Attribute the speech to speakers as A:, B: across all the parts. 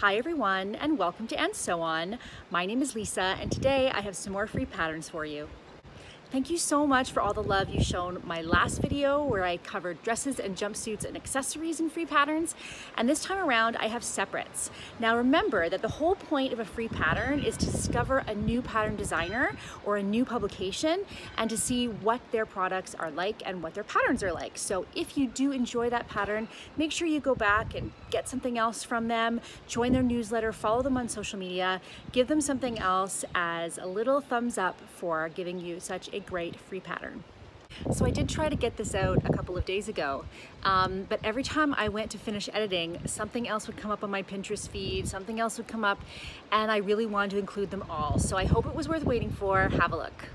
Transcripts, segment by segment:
A: Hi everyone and welcome to And So On. My name is Lisa and today I have some more free patterns for you. Thank you so much for all the love you've shown my last video where I covered dresses and jumpsuits and accessories in free patterns. And this time around, I have separates. Now remember that the whole point of a free pattern is to discover a new pattern designer or a new publication and to see what their products are like and what their patterns are like. So if you do enjoy that pattern, make sure you go back and get something else from them, join their newsletter, follow them on social media, give them something else as a little thumbs up for giving you such a a great free pattern. So I did try to get this out a couple of days ago, um, but every time I went to finish editing, something else would come up on my Pinterest feed, something else would come up, and I really wanted to include them all. So I hope it was worth waiting for. Have a look.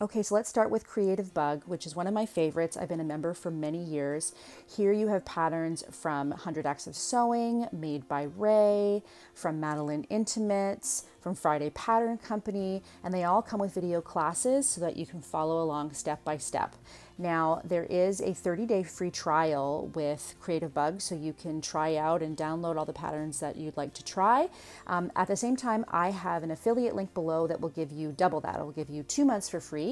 A: Okay, so let's start with Creative Bug, which is one of my favorites. I've been a member for many years. Here you have patterns from 100 Acts of Sewing, made by Rae, from Madalynne Intimates, from Friday Pattern Company, and they all come with video classes so that you can follow along step by step. Now, there is a 30 day free trial with Creative Bug, so you can try out and download all the patterns that you'd like to try. Um, at the same time, I have an affiliate link below that will give you double that. It will give you two months for free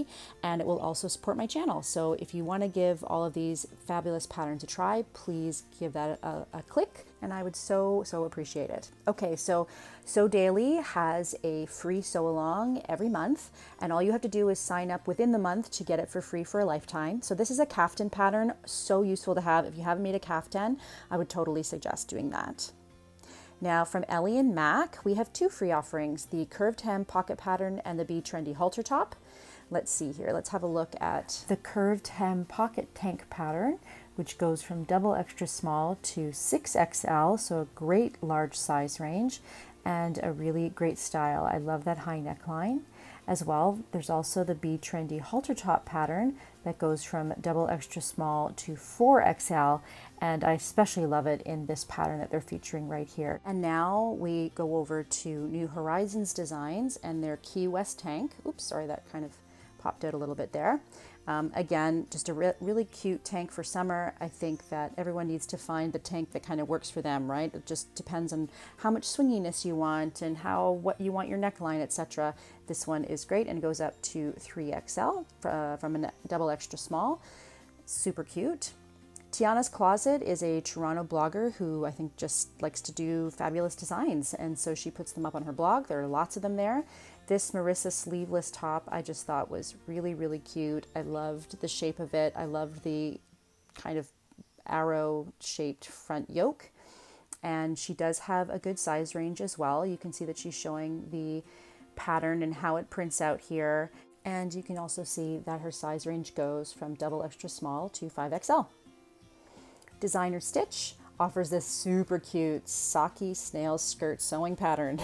A: and it will also support my channel. So if you want to give all of these fabulous patterns a try, please give that a, a click and I would so, so appreciate it. Okay, so Sew Daily has a free sew along every month, and all you have to do is sign up within the month to get it for free for a lifetime. So this is a caftan pattern, so useful to have. If you haven't made a caftan, I would totally suggest doing that. Now from Ellie and Mac, we have two free offerings, the curved hem pocket pattern and the Be Trendy halter top. Let's see here, let's have a look at the curved hem pocket tank pattern which goes from double extra small to 6XL, so a great large size range and a really great style. I love that high neckline as well. There's also the Be Trendy halter top pattern that goes from double extra small to 4XL and I especially love it in this pattern that they're featuring right here. And now we go over to New Horizons Designs and their Key West tank. Oops, sorry, that kind of popped out a little bit there. Um, again, just a re really cute tank for summer. I think that everyone needs to find the tank that kind of works for them, right? It just depends on how much swinginess you want and how what you want your neckline, etc. This one is great and goes up to 3XL uh, from a double extra small. Super cute. Tiana's Closet is a Toronto blogger who I think just likes to do fabulous designs, and so she puts them up on her blog. There are lots of them there. This Marissa sleeveless top I just thought was really, really cute. I loved the shape of it. I loved the kind of arrow shaped front yoke. And she does have a good size range as well. You can see that she's showing the pattern and how it prints out here. And you can also see that her size range goes from double extra small to 5XL. Designer Stitch offers this super cute Saki snail skirt sewing pattern.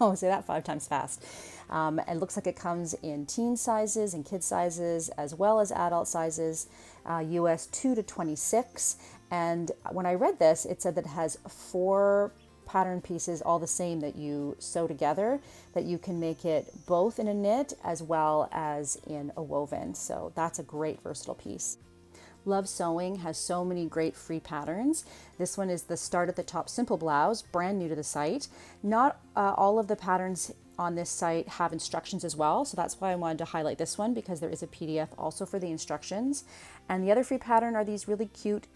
A: I'll say that five times fast. Um, it looks like it comes in teen sizes and kid sizes as well as adult sizes, uh, US 2 to 26. And when I read this, it said that it has four pattern pieces all the same that you sew together that you can make it both in a knit as well as in a woven so that's a great versatile piece Love Sewing has so many great free patterns. This one is the Start at the Top Simple Blouse, brand new to the site. Not uh, all of the patterns on this site have instructions as well, so that's why I wanted to highlight this one because there is a PDF also for the instructions. And the other free pattern are these really cute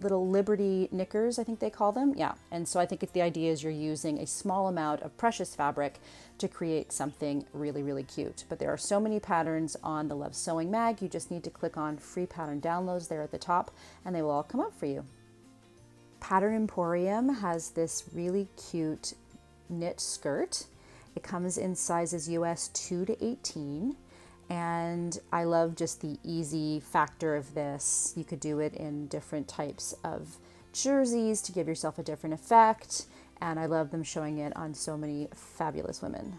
A: little Liberty knickers, I think they call them. Yeah, and so I think the idea is you're using a small amount of precious fabric to create something really, really cute. But there are so many patterns on the Love Sewing Mag. You just need to click on free pattern downloads there at the top and they will all come up for you. Pattern Emporium has this really cute knit skirt. It comes in sizes US 2 to 18 and I love just the easy factor of this. You could do it in different types of jerseys to give yourself a different effect, and I love them showing it on so many fabulous women.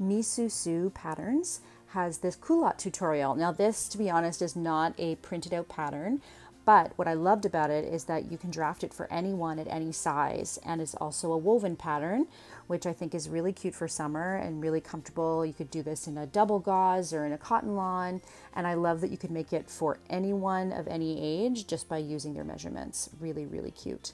A: Misusu Patterns has this culotte tutorial. Now this, to be honest, is not a printed out pattern, but what I loved about it is that you can draft it for anyone at any size, and it's also a woven pattern, which I think is really cute for summer and really comfortable. You could do this in a double gauze or in a cotton lawn, and I love that you could make it for anyone of any age just by using their measurements. Really, really cute.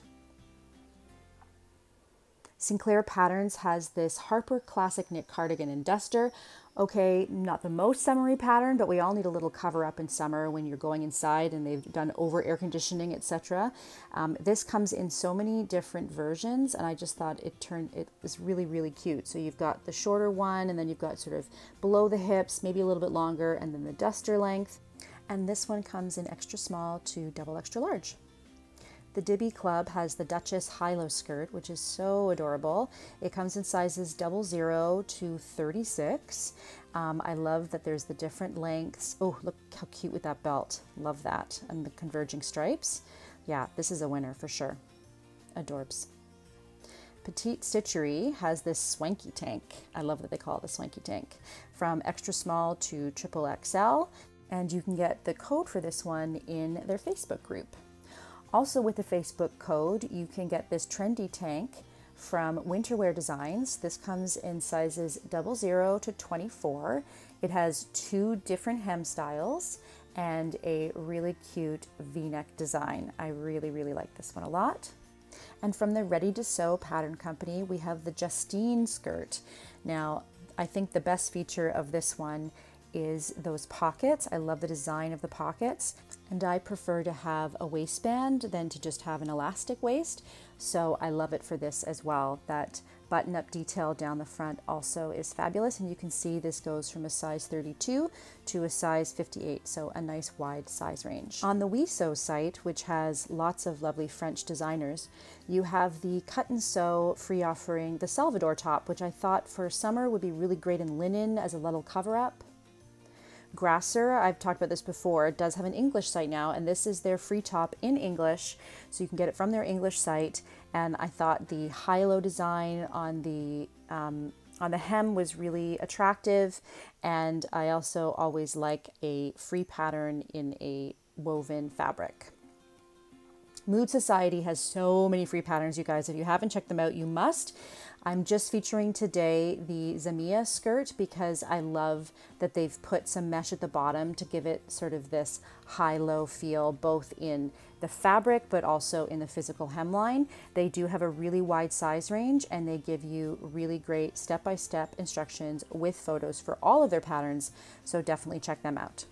A: Sinclair Patterns has this Harper Classic Knit Cardigan and Duster. Okay, not the most summery pattern, but we all need a little cover up in summer when you're going inside and they've done over air conditioning, etc. Um, this comes in so many different versions, and I just thought it turned it was really really cute. So you've got the shorter one, and then you've got sort of below the hips, maybe a little bit longer, and then the duster length. And this one comes in extra small to double extra large. The DIBY Club has the Duchess high-low skirt, which is so adorable. It comes in sizes double zero to 36. Um, I love that there's the different lengths. Oh, look how cute with that belt. Love that. And the converging stripes. Yeah, this is a winner for sure. Adorbs. Petite Stitchery has this swanky tank. I love that they call it the swanky tank. From extra small to triple XL. And you can get the code for this one in their Facebook group. Also with the Facebook code, you can get this trendy tank from Winter Wear Designs. This comes in sizes 00 to 24. It has two different hem styles and a really cute v-neck design. I really, really like this one a lot. And from the Ready to Sew Pattern Company, we have the Justine skirt. Now, I think the best feature of this one is those pockets. I love the design of the pockets and I prefer to have a waistband than to just have an elastic waist. So I love it for this as well. That button up detail down the front also is fabulous and you can see this goes from a size 32 to a size 58 so a nice wide size range. On the WeSew site which has lots of lovely French designers you have the cut and sew free offering the Salvador top which I thought for summer would be really great in linen as a little cover up Grasser, I've talked about this before, does have an English site now, and this is their free top in English, so you can get it from their English site. And I thought the high-low design on the um, on the hem was really attractive, and I also always like a free pattern in a woven fabric. Mood Society has so many free patterns, you guys. If you haven't checked them out, you must. I'm just featuring today the Zamia skirt because I love that they've put some mesh at the bottom to give it sort of this high-low feel both in the fabric but also in the physical hemline. They do have a really wide size range and they give you really great step-by-step -step instructions with photos for all of their patterns, so definitely check them out.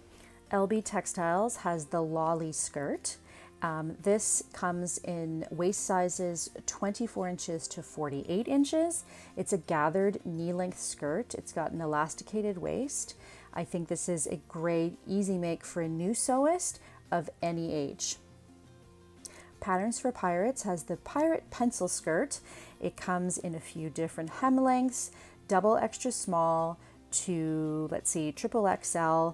A: LB Textiles has the Lolly skirt. Um, this comes in waist sizes 24 inches to 48 inches. It's a gathered knee length skirt. It's got an elasticated waist. I think this is a great easy make for a new sewist of any age. Patterns for Pirates has the Pirate Pencil Skirt. It comes in a few different hem lengths, double extra small to, let's see, triple XL,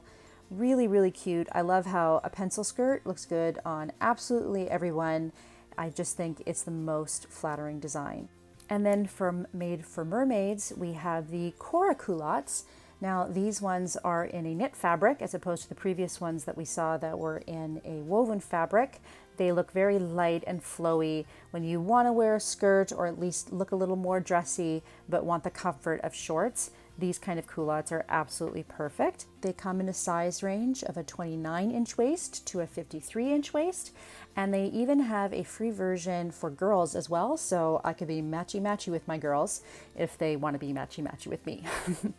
A: Really, really cute. I love how a pencil skirt looks good on absolutely everyone. I just think it's the most flattering design. And then from Made for Mermaids, we have the Cora culottes. Now these ones are in a knit fabric as opposed to the previous ones that we saw that were in a woven fabric. They look very light and flowy when you want to wear a skirt or at least look a little more dressy but want the comfort of shorts. These kind of culottes are absolutely perfect. They come in a size range of a 29 inch waist to a 53 inch waist, and they even have a free version for girls as well, so I could be matchy matchy with my girls if they want to be matchy matchy with me.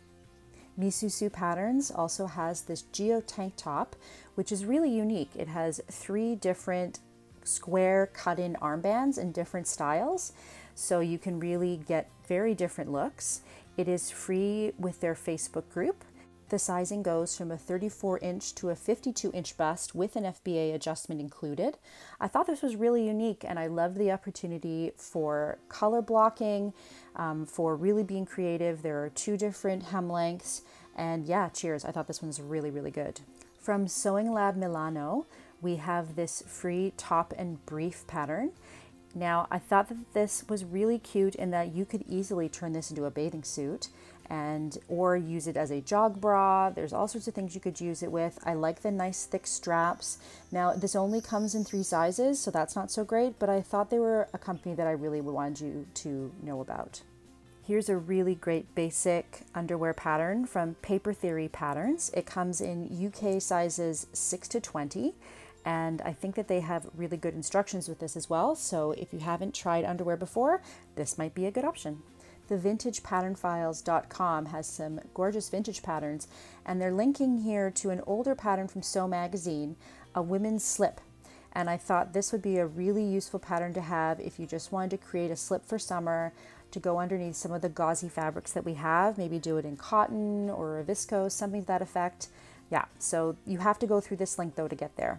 A: Misusu Patterns also has this Geo tank top, which is really unique. It has three different square cut-in armbands in different styles, so you can really get very different looks. It is free with their Facebook group. The sizing goes from a 34 inch to a 52 inch bust with an FBA adjustment included. I thought this was really unique and I loved the opportunity for color blocking, um, for really being creative. There are two different hem lengths and yeah, cheers. I thought this one's really, really good. From Sewing Lab Milano, we have this free top and brief pattern. Now, I thought that this was really cute in that you could easily turn this into a bathing suit and or use it as a jog bra. There's all sorts of things you could use it with. I like the nice thick straps. Now, this only comes in three sizes, so that's not so great, but I thought they were a company that I really wanted you to know about. Here's a really great basic underwear pattern from Paper Theory Patterns. It comes in UK sizes 6 to 20 And I think that they have really good instructions with this as well. So if you haven't tried underwear before, this might be a good option. The vintagepatternfiles.com has some gorgeous vintage patterns, and they're linking here to an older pattern from Sew Magazine, a women's slip. And I thought this would be a really useful pattern to have if you just wanted to create a slip for summer to go underneath some of the gauzy fabrics that we have. Maybe do it in cotton or a viscose, something to that effect. Yeah, so you have to go through this link though to get there.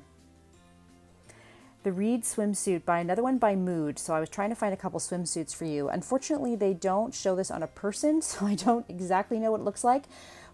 A: The Reed swimsuit by another one by Mood. So I was trying to find a couple swimsuits for you. Unfortunately, they don't show this on a person, so I don't exactly know what it looks like.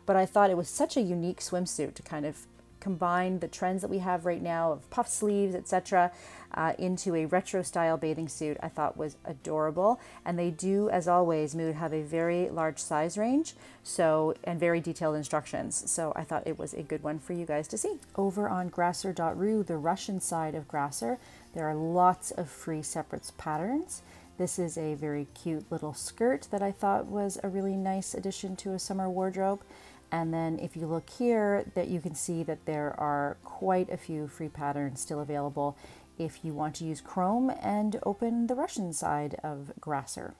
A: But I thought it was such a unique swimsuit to kind of combine the trends that we have right now of puff sleeves, etc., uh, into a retro style bathing suit, I thought was adorable. And they do, as always, Mood have a very large size range, so and very detailed instructions. So I thought it was a good one for you guys to see. Over on Grasser.ru, the Russian side of Grasser, there are lots of free separates patterns. This is a very cute little skirt that I thought was a really nice addition to a summer wardrobe. And then if you look here that you can see that there are quite a few free patterns still available if you want to use Chrome and open the Russian side of Grasser.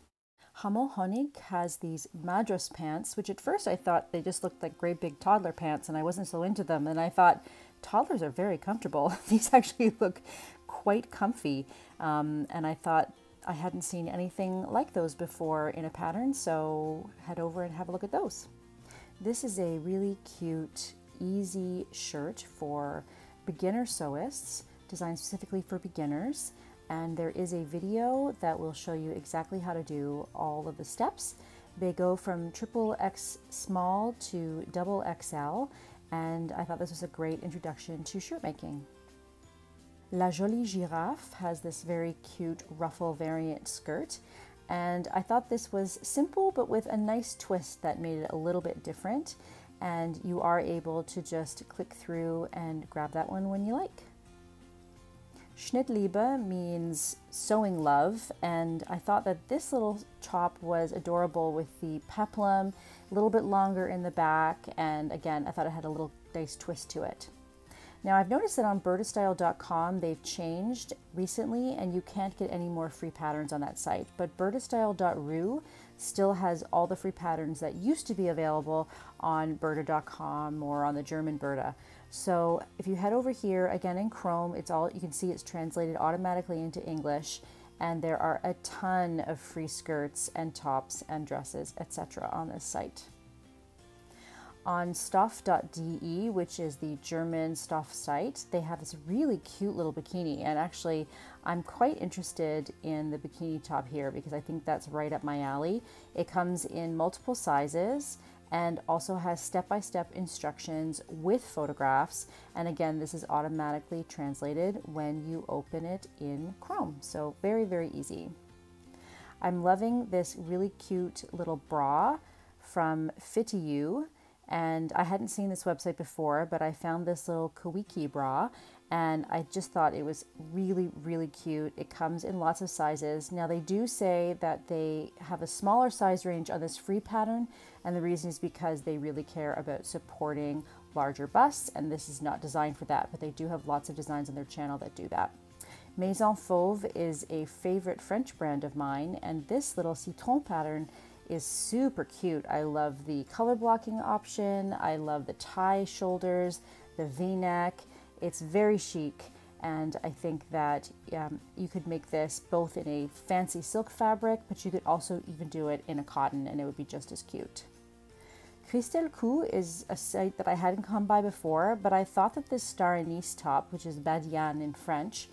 A: Hummel Honig has these Madras pants, which at first I thought they just looked like great big toddler pants and I wasn't so into them. And I thought, toddlers are very comfortable. These actually look quite comfy. Um, and I thought I hadn't seen anything like those before in a pattern, so head over and have a look at those. This is a really cute, easy shirt for beginner sewists, designed specifically for beginners. And there is a video that will show you exactly how to do all of the steps. They go from triple X small to double XL, and I thought this was a great introduction to shirt making. La Jolie Giraffe has this very cute ruffle variant skirt, and I thought this was simple but with a nice twist that made it a little bit different. And you are able to just click through and grab that one when you like. Schnittliebe means sewing love, and I thought that this little top was adorable with the peplum, a little bit longer in the back, and again, I thought it had a little nice twist to it. Now I've noticed that on burdastyle.com they've changed recently and you can't get any more free patterns on that site, but burdastyle.ru still has all the free patterns that used to be available on burda.com or on the German Burda. So if you head over here again in Chrome, it's all you can see it's translated automatically into English and there are a ton of free skirts and tops and dresses, etc. on this site on stuff.de, which is the German stuff site, they have this really cute little bikini. And actually, I'm quite interested in the bikini top here because I think that's right up my alley. It comes in multiple sizes and also has step by step instructions with photographs. And again, this is automatically translated when you open it in Chrome. So, very, very easy. I'm loving this really cute little bra from FittyU and I hadn't seen this website before, but I found this little Kawiki bra and I just thought it was really, really cute. It comes in lots of sizes. Now, they do say that they have a smaller size range on this free pattern, and the reason is because they really care about supporting larger busts, and this is not designed for that, but they do have lots of designs on their channel that do that. Maison Fauve is a favorite French brand of mine, and this little citron pattern is super cute. I love the color blocking option. I love the tie shoulders, the v-neck. It's very chic and I think that um, you could make this both in a fancy silk fabric, but you could also even do it in a cotton and it would be just as cute. Christelle Coup is a site that I hadn't come by before, but I thought that this Star Anise top, which is Badiane in French,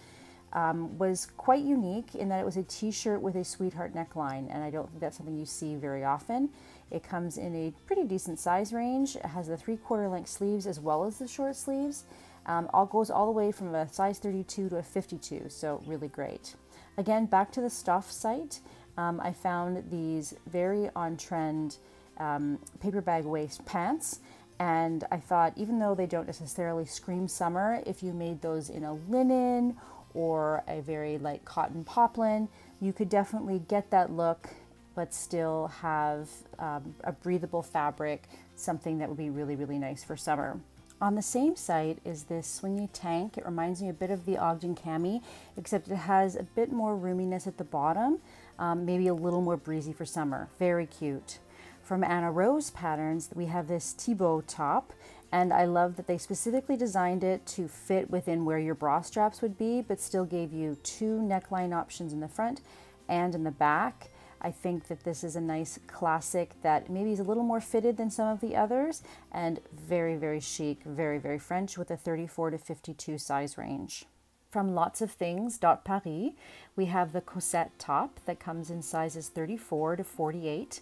A: um, was quite unique in that it was a t-shirt with a sweetheart neckline and I don't think that's something you see very often. It comes in a pretty decent size range. It has the three quarter length sleeves as well as the short sleeves. Um, all goes all the way from a size 32 to a 52, so really great. Again, back to the stuff site, um, I found these very on trend um, paper bag waist pants and I thought even though they don't necessarily scream summer, if you made those in a linen or a very light cotton poplin, you could definitely get that look but still have um, a breathable fabric, something that would be really, really nice for summer. On the same site is this swingy tank. It reminds me a bit of the Ogden Cami, except it has a bit more roominess at the bottom, um, maybe a little more breezy for summer. Very cute. From Anna Rose Patterns, we have this Thibaut top, and I love that they specifically designed it to fit within where your bra straps would be, but still gave you two neckline options in the front and in the back. I think that this is a nice classic that maybe is a little more fitted than some of the others and very, very chic, very, very French with a 34 to 52 size range. From Lots of Things Dot Paris, we have the Cosette top that comes in sizes 34 to 48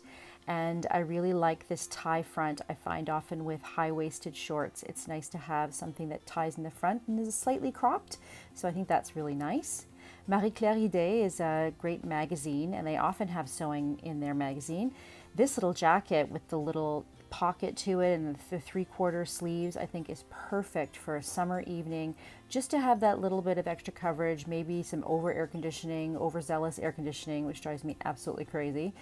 A: and I really like this tie front I find often with high-waisted shorts. It's nice to have something that ties in the front and is slightly cropped, so I think that's really nice. Marie Claire Idée is a great magazine and they often have sewing in their magazine. This little jacket with the little pocket to it and the three quarter sleeves I think is perfect for a summer evening just to have that little bit of extra coverage maybe some over air conditioning overzealous air conditioning which drives me absolutely crazy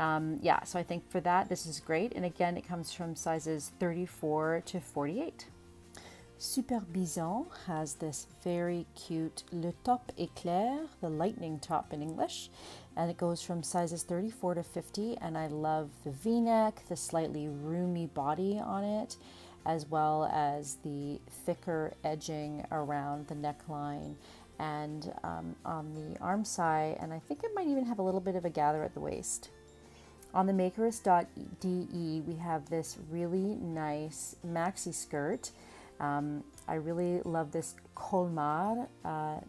A: um, yeah so I think for that this is great and again it comes from sizes 34 to 48 Super Bison has this very cute Le Top Éclair, the lightning top in English, and it goes from sizes 34 to 50. And I love the v neck, the slightly roomy body on it, as well as the thicker edging around the neckline and um, on the arm side. And I think it might even have a little bit of a gather at the waist. On the makerist.de, we have this really nice maxi skirt um, I really love this Colmar uh,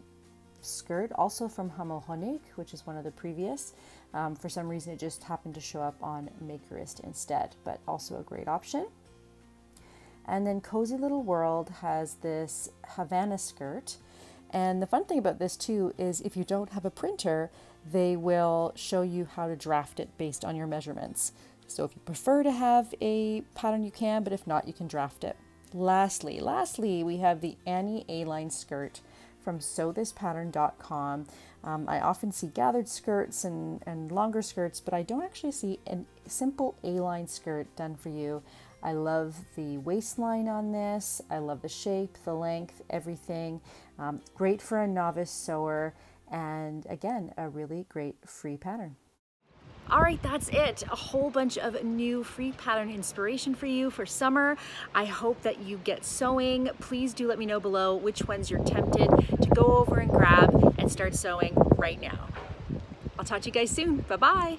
A: skirt, also from Hummel Honig, which is one of the previous. Um, for some reason, it just happened to show up on Makerist instead, but also a great option. And then Cozy Little World has this Havana skirt. And the fun thing about this too is if you don't have a printer, they will show you how to draft it based on your measurements. So if you prefer to have a pattern, you can, but if not, you can draft it. Lastly, lastly, we have the Annie A-line skirt from sewthispattern.com. Um, I often see gathered skirts and, and longer skirts, but I don't actually see a simple A-line skirt done for you. I love the waistline on this. I love the shape, the length, everything. Um, great for a novice sewer, and again, a really great free pattern. All right, that's it. A whole bunch of new free pattern inspiration for you for summer. I hope that you get sewing. Please do let me know below which ones you're tempted to go over and grab and start sewing right now. I'll talk to you guys soon. Bye-bye.